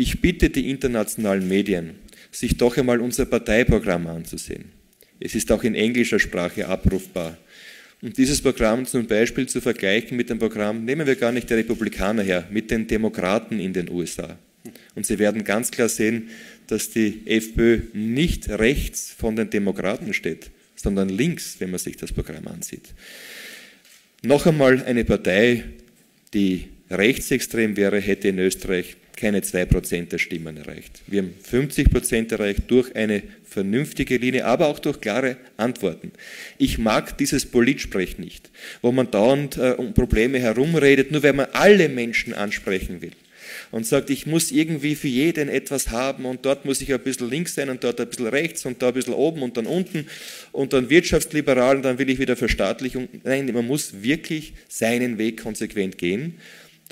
Ich bitte die internationalen Medien, sich doch einmal unser Parteiprogramm anzusehen. Es ist auch in englischer Sprache abrufbar. Und dieses Programm zum Beispiel zu vergleichen mit dem Programm, nehmen wir gar nicht die Republikaner her, mit den Demokraten in den USA. Und Sie werden ganz klar sehen, dass die FPÖ nicht rechts von den Demokraten steht, sondern links, wenn man sich das Programm ansieht. Noch einmal eine Partei, die rechtsextrem wäre, hätte in Österreich keine 2% der Stimmen erreicht. Wir haben 50% erreicht durch eine vernünftige Linie, aber auch durch klare Antworten. Ich mag dieses Politsprech nicht, wo man dauernd äh, um Probleme herumredet, nur weil man alle Menschen ansprechen will und sagt, ich muss irgendwie für jeden etwas haben und dort muss ich ein bisschen links sein und dort ein bisschen rechts und da ein bisschen oben und dann unten und dann wirtschaftsliberal und dann will ich wieder Verstaatlichung. Nein, man muss wirklich seinen Weg konsequent gehen,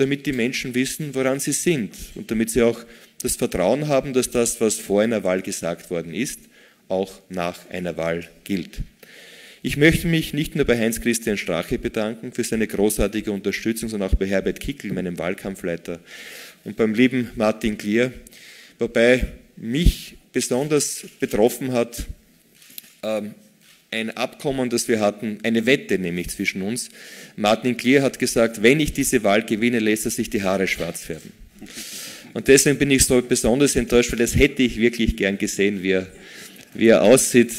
damit die Menschen wissen, woran sie sind und damit sie auch das Vertrauen haben, dass das, was vor einer Wahl gesagt worden ist, auch nach einer Wahl gilt. Ich möchte mich nicht nur bei Heinz-Christian Strache bedanken für seine großartige Unterstützung, sondern auch bei Herbert Kickel, meinem Wahlkampfleiter, und beim lieben Martin Klier, wobei mich besonders betroffen hat ähm, ein Abkommen, das wir hatten, eine Wette nämlich zwischen uns. Martin Klier hat gesagt, wenn ich diese Wahl gewinne, lässt er sich die Haare schwarz färben. Und deswegen bin ich so besonders enttäuscht, weil das hätte ich wirklich gern gesehen, wie er, wie er aussieht.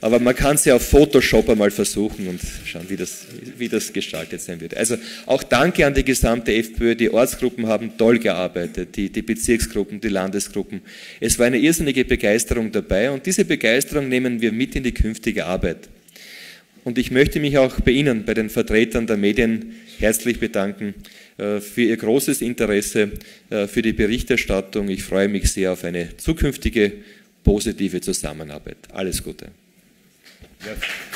Aber man kann es ja auf Photoshop einmal versuchen und schauen, wie das, wie das gestaltet sein wird. Also auch danke an die gesamte FPÖ. Die Ortsgruppen haben toll gearbeitet, die, die Bezirksgruppen, die Landesgruppen. Es war eine irrsinnige Begeisterung dabei und diese Begeisterung nehmen wir mit in die künftige Arbeit. Und ich möchte mich auch bei Ihnen, bei den Vertretern der Medien, herzlich bedanken äh, für Ihr großes Interesse, äh, für die Berichterstattung. Ich freue mich sehr auf eine zukünftige positive Zusammenarbeit. Alles Gute. Yes.